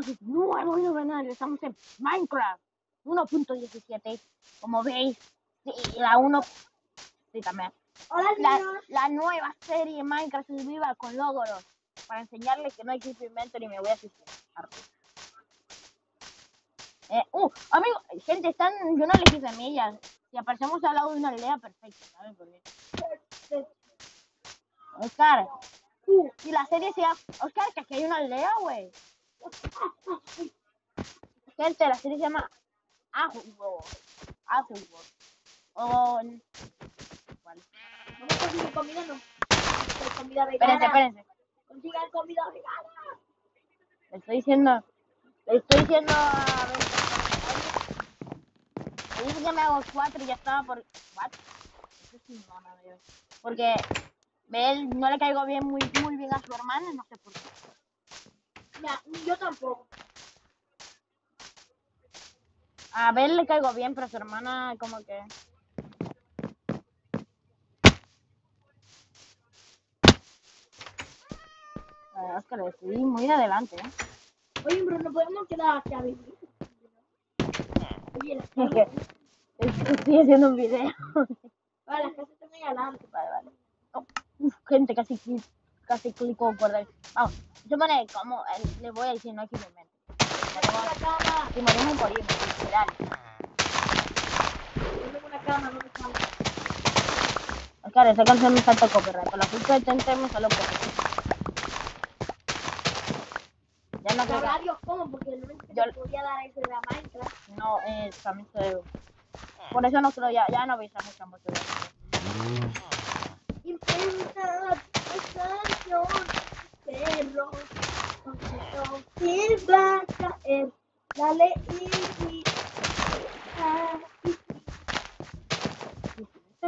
estamos en nuevo novenario, estamos en Minecraft 1.17, como veis, la 1, sí también, Hola, la, la nueva serie Minecraft es viva con logros, para enseñarles que no hay Creeper Inventor y me voy a suicidar. Eh, uh, amigo, gente, están, yo no elegí semillas, si aparecemos al lado de una aldea, perfecto, ¿saben? Porque, Oscar, Uh, si la serie sea, Oscar, que aquí hay una aldea, güey. Gente, la serie se llama Ajugo. Ajugo. O. ¿Cuál? no me consigo comida, no. Hay comida Espérense, vegana. espérense. Consigan comida vegana. Le estoy diciendo. Le estoy diciendo a. Le dije que me hago cuatro y ya estaba por. ¿What? Eso es un Dios. Porque. Él no le caigo bien muy, muy bien a su hermana, no sé por qué. Mira, yo tampoco. A ver le caigo bien, pero a su hermana como que... La verdad es que le estoy muy de adelante, ¿eh? Oye, pero no podemos quedar aquí a vivir. Oye, las casas, estoy haciendo un video. vale, las casas están ahí adelante. vale, vale. Oh, uf, gente, casi, casi clico por ahí. Vamos, yo pone como... eh, le voy a decir, no hay que me cama. Si morimos, literal. Tengo una cama, no me. Claro, esa canción me salta copyright. Por la culpa de Tente me salió copyright. Ya no creo Dios cómo, porque el único que Yo- podía dar eso era Minecraft. No, eh, también se... Por eso no creo, ya, ya no voy a más perro, con que va a caer. Dale y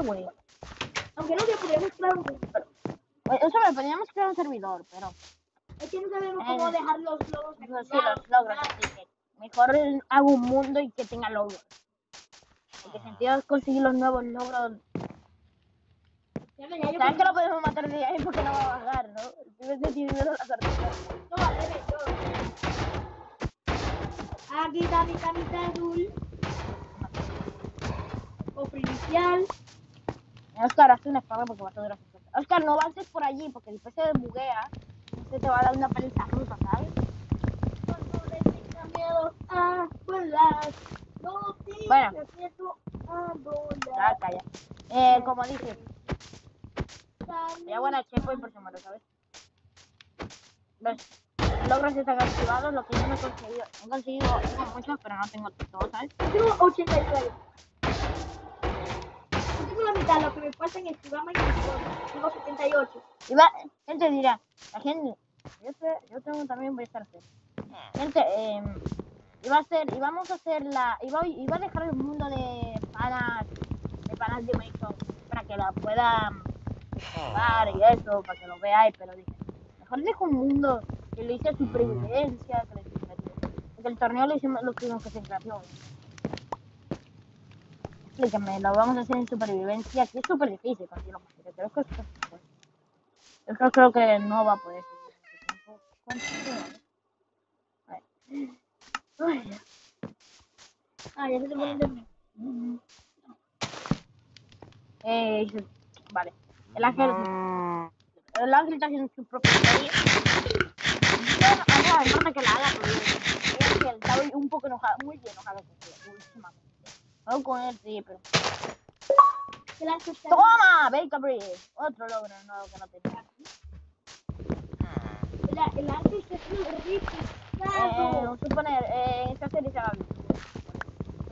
güey. Aunque no te podríamos crear un Eh, Eso me podríamos crear un servidor, pero... Es que no sabemos cómo Eh, dejar los logos No, sí, activados, los logros, así que... Mejor hago un mundo y que tenga logros. ¿En qué sentido conseguir los nuevos logros? ¿Sabes que lo podemos matar de ahí porque no va a bajar, no? Ves que tiene la sorpresa. No, al revés, yo. Aquí está mi camita azul. Cofre inicial. Oscar, hazte una espada porque vas a durar 50. Oscar, no avances por allí porque después se buguea. Se te va a dar una paliza rusa, ¿sabes? Cuando le tenga miedo a volar. No Bueno. tengas miedo a calla. Eh, como dije, ya buena checkpoint por si muero, ¿sabes? Los logros están activados, lo que yo no he conseguido. He conseguido tengo muchos, pero no tengo todos, ¿sabes? Yo tengo 83. Yo tengo la mitad, lo que me falta en el programa y el. Tengo 78. Y va, gente dirá, la gente, yo sé, yo tengo también voy a estar. Gente, eh, iba a hacer, íbamos a hacer la, iba, iba a dejar el mundo de panas, de panas de Mason para que la puedan y eso, para que lo veáis, pero dije, mejor dejo un mundo que le hice que hice creativo. Porque el torneo lo hicimos, lo tuvimos que creativo. Explíqueme, lo vamos a hacer en supervivencia, que es súper difícil conseguir los pero es que es yo creo, creo que no va a poder. A ver. Ay, ya. Se te pone de Eh, vale. El ángel. El ángel está haciendo su propia serie. Bueno, vamos a dejarme que la haga porque el ángel está hoy un poco enojado, muy enojado conmigo últimamente. No con él, sí, pero. Está- ¡Toma! Bacon Breeze. Otro logro nuevo que no tenía. el- El ángel fue Eh, rico. suponer, eh, esta serie se va a ver.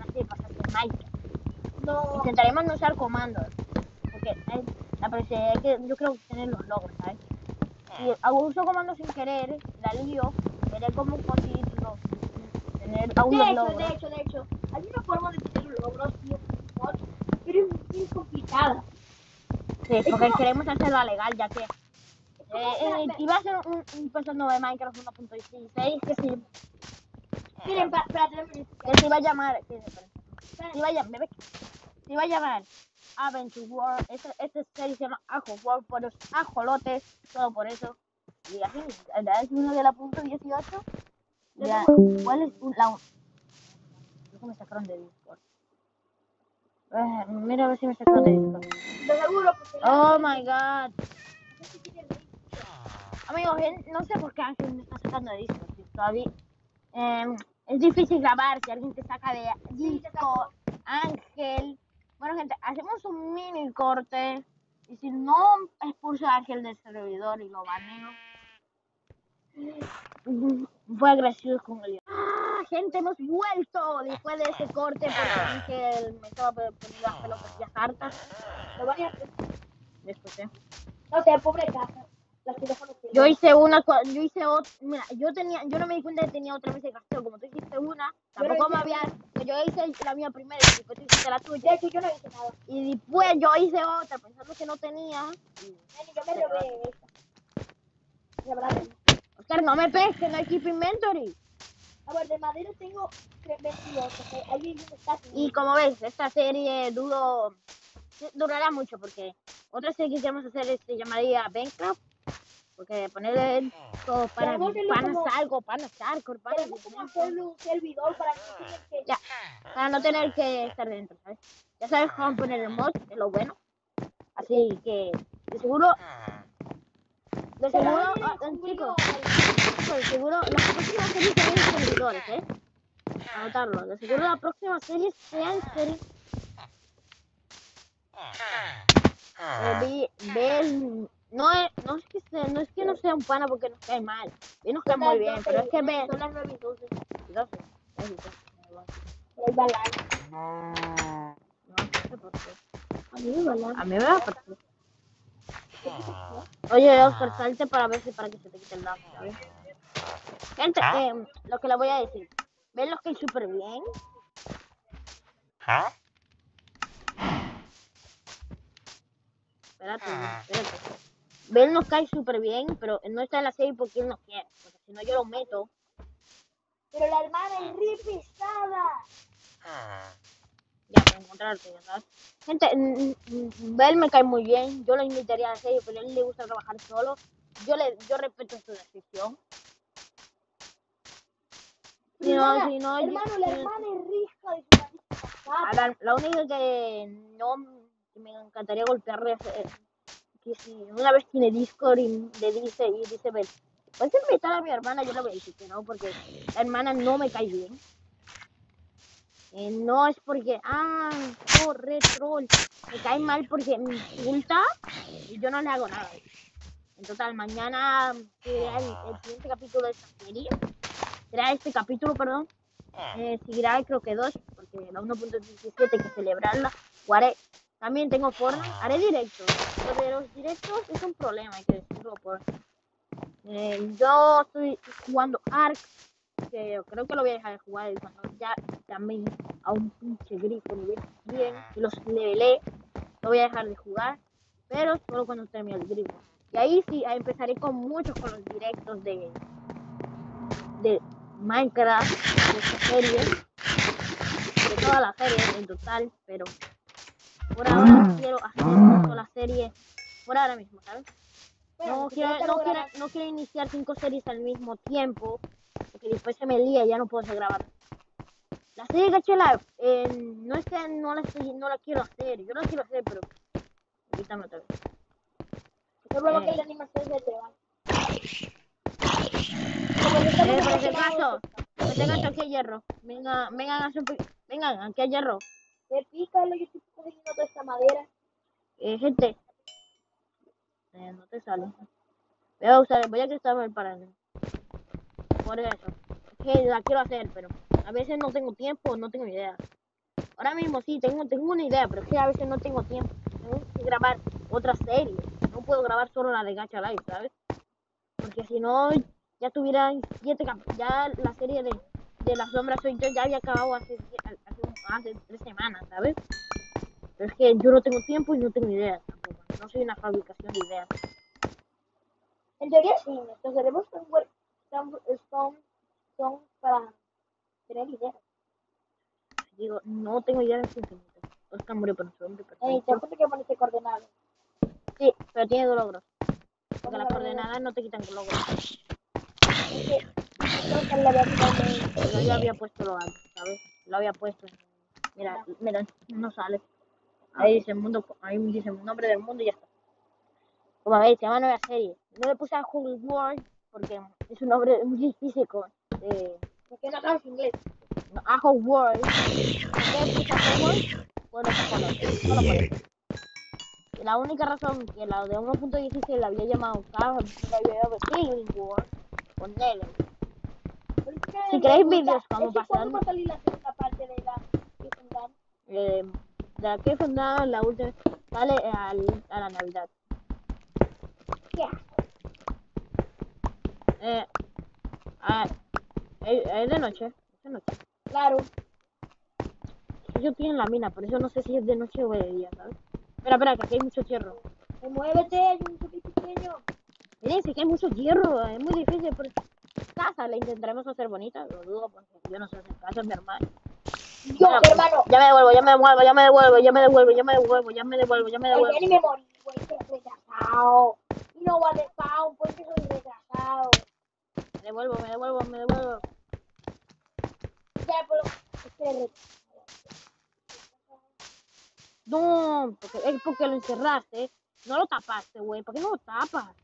Así pasa Minecraft. No. Intentaremos no usar comandos. Porque la pero si hay que, yo creo que tener los logros, ¿sabes? Hago uso comandos sin querer, la lío, veré cómo conseguirlos. Tener aún De los hecho, logros. de hecho, de hecho, hay una forma de tener los logros, tío, pero es muy complicada. Sí, es porque como- queremos hacerla legal, ya que. Eh, eh, iba a ser un, un nuevo de Minecraft 1.16 que se, Miren, para, para tener que se iba a llamar. Que, se iba a llamar. Se iba a llamar Adventure World. Este, este serie se llama Ajo World por los ajolotes, todo por eso. Y así, la es uno de la punto 18. Ya, ¿Cuál es un- la... Me sacaron de Discord. Eh, mira a ver si me sacaron de Discord. Lo seguro, porque Oh my god. Amigos, no sé por qué Ángel me está sacando de Discord. si todavía, eh, es difícil grabar si alguien te saca de Discord. Ángel. Bueno, gente, hacemos un mini corte. Y si no expulso a Ángel del servidor y lo baneo. Fue agresivo con él. ¡Ah! Gente, hemos vuelto después de ese corte porque Ángel me estaba poniendo las pelotas ya hartas. Lo van a. Después, ¿eh? No sé, pobre casa. Que Yo hice una, yo hice otra, mira, yo tenía, yo no me di cuenta que tenía otra vez de casteo, como tú hiciste una, tampoco me había, yo hice la mía primero y después tú hiciste la De tuya, hecho, yo no hice nada. y después yo hice otra pensando que no tenía, Neni, yo me robé esta. La verdad, no. Oscar, no me pegues, que no hay keep inventory, A ver, de madera tengo 28. ok, Ahí stack. y como ves, esta serie dudo, durará mucho, porque otra serie que queremos hacer se llamaría Minecraft, porque ponerle todo para, panas como- algo, panas hardcore, Queremos como hacerle un servidor para que no tengan que... Ya, para no tener que estar dentro, ¿sabes? Ya sabes cómo poner el mod, es lo bueno. Así que, de seguro, de seguro, ah, ah, chicos, de seguro, la próxima serie será en servidores, ¿eh? Anotarlo, de seguro la próxima serie sea en serie. Eh, vi, ve- no, es, no, es que sea, no es que no sea un pana porque nos cae mal, y nos cae muy bien, pero es que ve, Son las 9 y 12. y doce, es doce, Pero ahí va live. no, no sé por qué. A mí me va live. A mí me va a partir. Oye, Oscar, salte para ver si para que se te quite el ¿sabes? Gente, eh, lo que le voy a decir. ¿Ven los que hay súper bien? Espérate, espérate. Ven nos cae súper bien, pero no está en la serie porque él no quiere. Porque si no, yo lo meto. Pero la hermana es re pesada. Ya, para encontrarte, ya sabes. Gente, mm, mm, Bel me cae muy bien. Yo lo invitaría a la serie, pero a él le gusta trabajar solo. Yo le yo respeto su decisión. Si no, si no, hermano, yo- la hermana es rica de su maldita A casa. ver, lo único que no que me encantaría golpearle es una vez tiene Discord y le dice y dice, ven, ¿puedes invitar a mi hermana? Yo le voy a decir que no, porque la hermana no me cae bien. Eh, no es porque, ah, corre troll. Me cae mal porque me insulta y yo no le hago nada. En total, mañana será el, el siguiente capítulo de esta serie. Será este capítulo, perdón. Eh, seguirá creo que dos, porque la 1.17 hay que celebrarla. Jugaré. También tengo Fortnite. Haré directos. Lo de los directos es un problema, hay que decirlo. Por... Eh, yo estoy jugando Ark, que yo creo que lo voy a dejar de jugar y cuando ya también a un pinche grifo nivel 100 y los levelé, lo voy a dejar de jugar, pero solo cuando termine el grifo. Y ahí sí, ahí empezaré con muchos con los directos de, de Minecraft, de esta serie, de toda la serie en total, pero por ahora quiero hacer una sola serie, por ahora mismo, ¿sabes? Bueno, No si quiero, no, quiero, no quiero iniciar cinco series al mismo tiempo, porque después se me lía y ya no puedo grabando. La serie Gachela, eh, no es que no la, estoy, no la quiero hacer, yo la quiero hacer, pero quítame otra vez. Lo que Eh. la animación es de Teban. Eh, por ese caso, por caso, aquí hay hierro. Venga, vengan a hacer un pi- Vengan, aquí hay hierro. Que pícalo, yo estoy cogiendo toda esta madera. Eh, gente. Eh, no te sale. Voy a usar, voy a quitarme el paralelo. Por eso. Es que la quiero hacer, pero a veces no tengo tiempo, no tengo idea. Ahora mismo sí, tengo, tengo una idea, pero es que a veces no tengo tiempo. Tengo que grabar otra serie. No puedo grabar solo la de Gacha Live, ¿sabes? Porque si no, ya tuviera siete Ya la serie de, de La Sombra Soy Yo ya había acabado hace, hace, tres semanas, ¿sabes? Pero es que yo no tengo tiempo y no tengo ideas tampoco. No soy una fabricación de ideas. En teoría sí, nuestros cerebros son, son, para tener ideas. Digo, no tengo ideas infinitas. Oscar murió por su hombre. Ey, te que coordenadas. Sí, pero tiene dos logros. Porque ¿Cómo las la coordenadas no te quitan logros. El- Yo había puesto lo antes, ¿sabes? Lo había puesto. Mira, mira, no sale. Ahí dice mundo, ahí dice nombre del mundo y ya está. Como veis, se llama nueva serie. No le puse a Whole World porque es un nombre muy difícil. con- Eh, ¿Por qué no sabes inglés? no, a World. ¿Por qué puse a? Bueno, eso. Y la única razón que la de 1.16 la había llamado Carl, la había llamado Healing World con Nele. Si queréis vídeos como ¿Cuándo pasan- va a salir la segunda parte de la Stephen Gun? Eh, de la que fundada la última sale al- a la Navidad. ¿Qué? Eh, es, de noche, es de noche. Claro. Yo estoy en la mina, por eso no sé si es de noche o de día, ¿sabes? Espera, espera, que aquí hay mucho hierro. Eh, Muévete, hay zombie pequeño. Miren, que hay mucho hierro, es muy difícil. Por... Casa la intentaremos hacer bonita, lo dudo porque yo no sé hacer casa, mi hermano. Yo, Ya, hermano. Ya me devuelvo, ya me devuelvo, ya me devuelvo, ya me devuelvo, ya me devuelvo, ya me devuelvo, ya me devuelvo. y me morí, güey, retrasado. No va de spawn, pues que soy retrasado. Me devuelvo, me devuelvo, me devuelvo. Ya, pero No, porque, es porque lo encerraste. No lo tapaste, güey. ¿Por qué no lo tapas?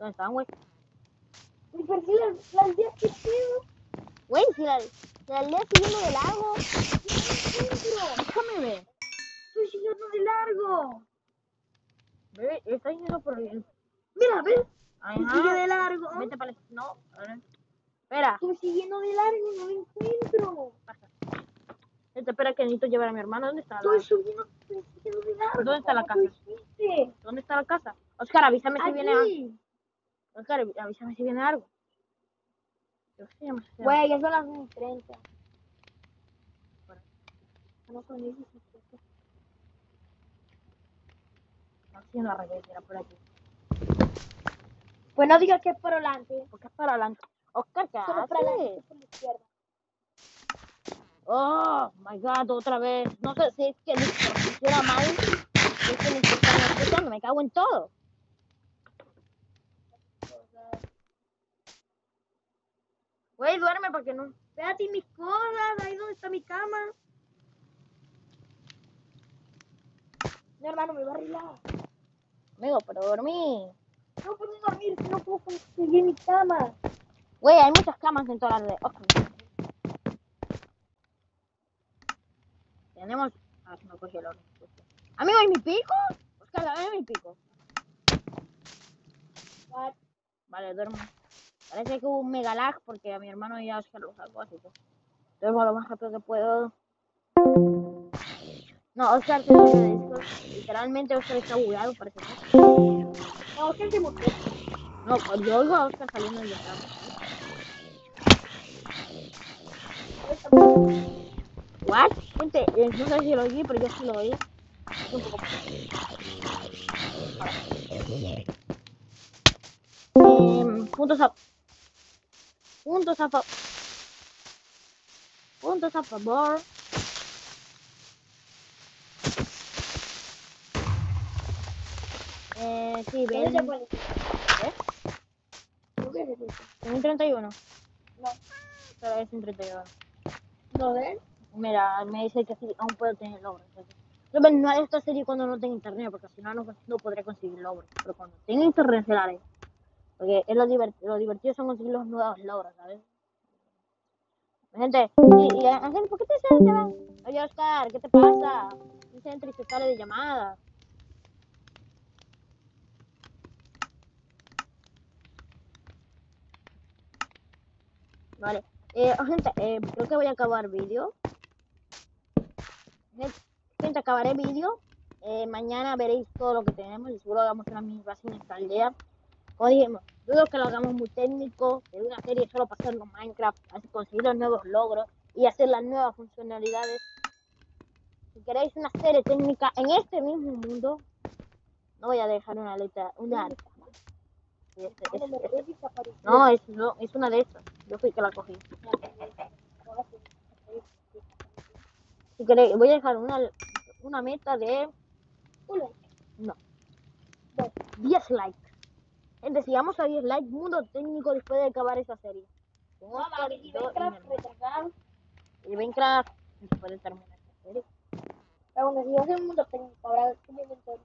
¿Dónde están, güey? Mi perfil las, las días que pido. Güey, si la, la aldea sigue yendo de largo. Déjame ver. Estoy siguiendo de largo. Bebé, está yendo por el... Mira, ves. Sigue de largo. Vete para el... No, a ver. Espera. Estoy siguiendo de largo no lo encuentro. Vete, espera que necesito llevar a mi hermano. ¿Dónde está la, Estoy subiendo, estoy siguiendo de largo. ¿Dónde está la ¿Cómo casa? ¿Dónde está la casa? Oscar, avísame si viene algo. Oscar, avísame si viene algo. Güey, ya son las 1.30. Bueno. No son 17. Está haciendo la reguera por aquí. Pues no digas que es por delante. ¿Por qué es para adelante? Oscar, ¿qué haces? es por la izquierda. Oh, my God, otra vez. No sé si es que Discord funciona mal. Si es que escuchando, me cago en todo. Güey, duerme porque no. Espérate, ¿y mis cosas, ahí donde está mi cama. Mi hermano me va a arreglar. Amigo, pero dormí. No puedo dormir si no puedo conseguir mi cama. Güey, hay muchas camas en toda la red. Tenemos. Ah, se me cogió el oro. Amigo, ¿y mi pico? Oscar, dame mi pico. What? Vale, duermo. Parece que hubo un mega lag porque a mi hermano ya Oscar lo sacó, así que duermo lo más rápido que puedo. No, Oscar se de Discord. Literalmente Oscar está bugueado, parece que. No, que se murió. No, pues yo oigo a Oscar saliendo del Discord. ¿What? Gente, eh, no sé si lo oí, pero yo sí lo oí. Es un poco Em, puntos a... Puntos a favor. Puntos a favor. Eh, sí, ¿Dónde bien. ¿Eh? Un 31. No. Pero es un 31. ¿No ves? Mira, me dice que sí, aún puedo tener logros. Yo no haré esta serie cuando no tenga internet, porque si no, no, no podré conseguir logros. Pero cuando tenga internet se la haré. Porque es lo, divert- divertido son conseguir los nuevos logros, ¿sabes? Gente, Ángel, ¿por qué te la- Oye, Oscar, ¿qué te pasa? Entre que sale de llamada. Vale. Eh, gente, eh, creo que voy a acabar vídeo. Gente, acabaré vídeo. Eh, mañana veréis todo lo que tenemos y seguro a una mini base en esta aldea. Dijimos, dudo que lo hagamos muy técnico, de una serie solo para hacerlo Minecraft, así conseguir los nuevos logros y hacer las nuevas funcionalidades. Si queréis una serie técnica en este mismo mundo, no voy a dejar una letra, una ves desapareció. no, es, no, es una de estas. Yo fui que la cogí. Si queréis, voy a dejar una, una meta de Un like. No. Dos. 10 likes. Llegamos a 10 likes, mundo técnico después de acabar esa serie. No, y yo Minecraft retrasado. Y Minecraft después de terminar esta serie. Pero bueno, si en un mundo técnico, habrá un inventorio.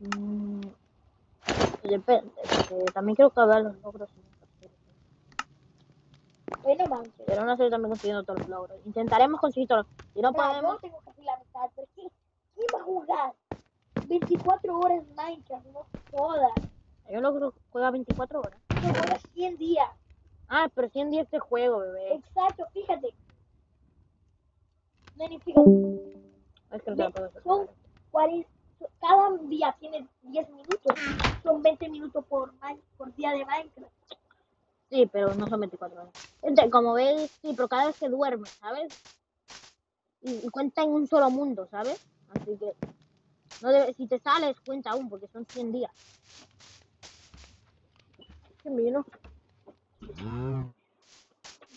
Mm, depende, porque también quiero que haga los logros en esta serie. Hoy no manches. Pero no estoy también consiguiendo todos los logros. Intentaremos conseguir todos. Si no Mira, podemos, yo tengo casi la mitad, pero ¿quién, ¿quién va a jugar 24 horas Minecraft? No jodas. Yo logro juega 24 horas. No juegas 100 días. Ah, pero 100 días este juego, bebé. Exacto, fíjate. Neni, fíjate. Es que no te puedo. Son 40, cada día tiene 10 minutos. Son 20 minutos por, por día de Minecraft. Sí, pero no son 24 horas. Gente, como veis, sí, pero cada vez que duerme, ¿sabes? Y, y cuenta en un solo mundo, ¿sabes? Así que no debe- si te sales, cuenta aún, porque son 100 días. ¿Quién vino?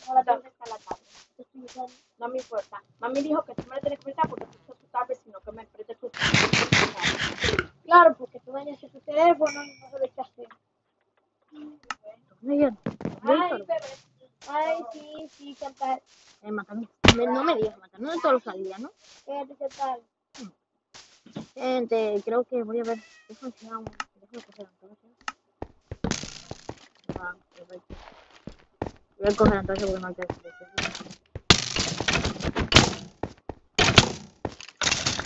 Ahora ¿Dónde tengo está la tablet? que estoy usando. No me importa. Mami dijo que tú me la tienes que prestar porque tú usas tu tablet, sino que me prestes tu Claro, porque tú dañas tu teléfono y no sabes qué hacer. Muy bien. Ay, bebé. Ay, sí, sí, cantar. Eh, matar, me- no me digas matar, no de todos los días, ¿no? Quédate cantar. Gente, creo que voy a ver. Déjame hago- déjame entonces. Perfecto. Voy a coger entonces porque no hay que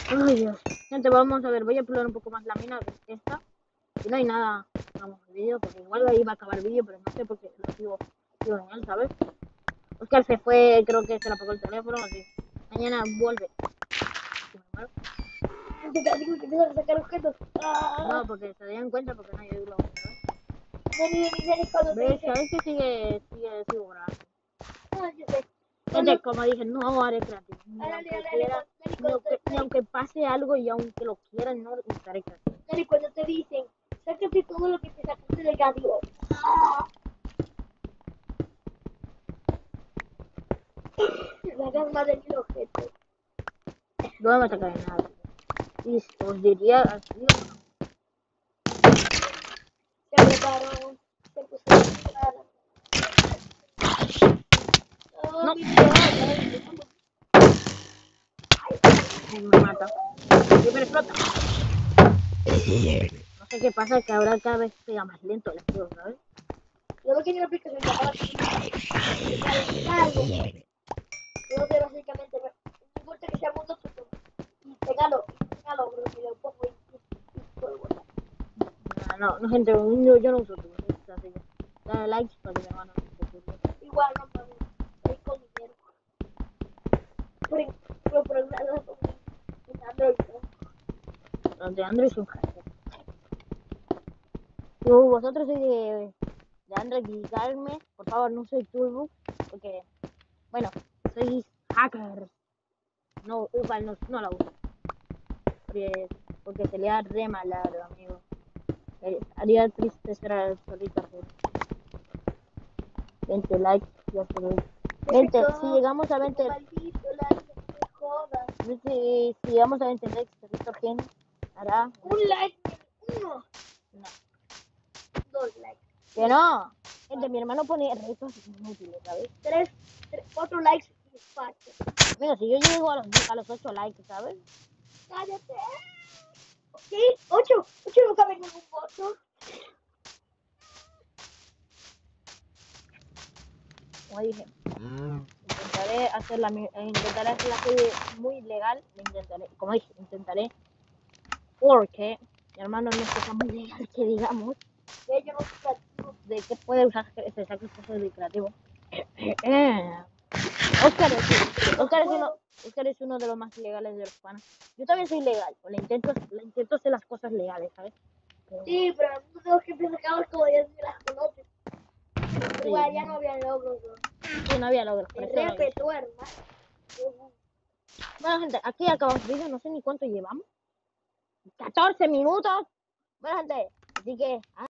Ay, Dios. Gente, vamos a ver. Voy a explorar un poco más la mina que esta. Si no hay nada, vamos al vídeo. Porque igual ahí va a acabar el vídeo, pero no sé porque lo sigo, sigo en él, ¿sabes? Oscar se fue, creo que se le apagó el teléfono. Así. Mañana vuelve. Muero. Te digo que sacar objetos. No, porque se dieron cuenta porque no hay lo Neni, Neni, cuando te ¿Ves? dice. ¿Sabes que sigue, sigue, sé. Gente, como dije, no creativo. Ni aunque, dale, quiera, Neni, ni, aunque, ni aunque pase algo y aunque lo quiera, no estaré creativo. Neni, cuando te dicen, sácate todo lo que te sacaste del gato. Ah. Sacas más de mil objetos. No me sacaré nada. Y os diría así, Se preparó. Se puso a preparar. Oh, No. mi Dios. Me mata. Siempre explota. No sé qué pasa, que ahora cada vez pega más lento el juego, ¿sabes? Yo lo que aplicación Cargo. Yo que básicamente me no importa que sea mundo tuyo. Y bro, y lo pongo y, y, y puedo votar. No, no, no, gente, yo, yo no uso tu así que dale likes para que hermano se suscriba. Igual no mames, estoy con dinero. Pero, pero por un lado con un Android, ¿no? Los de Android son hackers. Si vosotros sois de, de Android criticarme, por favor no soy turbo, porque, bueno, sois hackers. No, igual no, no la uso. Porque, porque sería re malado, amigo. Eh, haría triste ser el solito. 20 likes, ya se lo 20, si llegamos a 20, Maldito, la no me jodas. si, llegamos a 20 likes, Cerrito Gen hará Un like, uno, No. dos likes. Que no. Gente, mi hermano pone retos inútiles, ¿sabes? Tres, tres cuatro likes y despacho. Mira, si yo llego a los, a los 8 likes, ¿sabes? Cállate. ¿Sí? Ocho. Ocho no cabe ningún voto. Como dije, intentaré hacer la, mi- eh, intentaré hacer la serie muy legal. Intentaré, como dije, intentaré. Porque mi hermano no es que sea muy legal, que digamos, Que yo no creativo. de que puede usar ese sacrificio de creativo. Oscar es, Oscar, es uno, Oscar es uno de los más legales de los panas. Yo también soy legal, o le intento, le intento hacer las cosas legales, ¿sabes? Pero- Sí, pero no tengo que acabar como 10 mil las conoces. Sí. Ya no había logros. ¿no? Sí, no había logros. repetó, hermano. Bueno, gente, aquí acabamos el vídeo. No sé ni cuánto llevamos. 14 minutos. Bueno, gente, así que.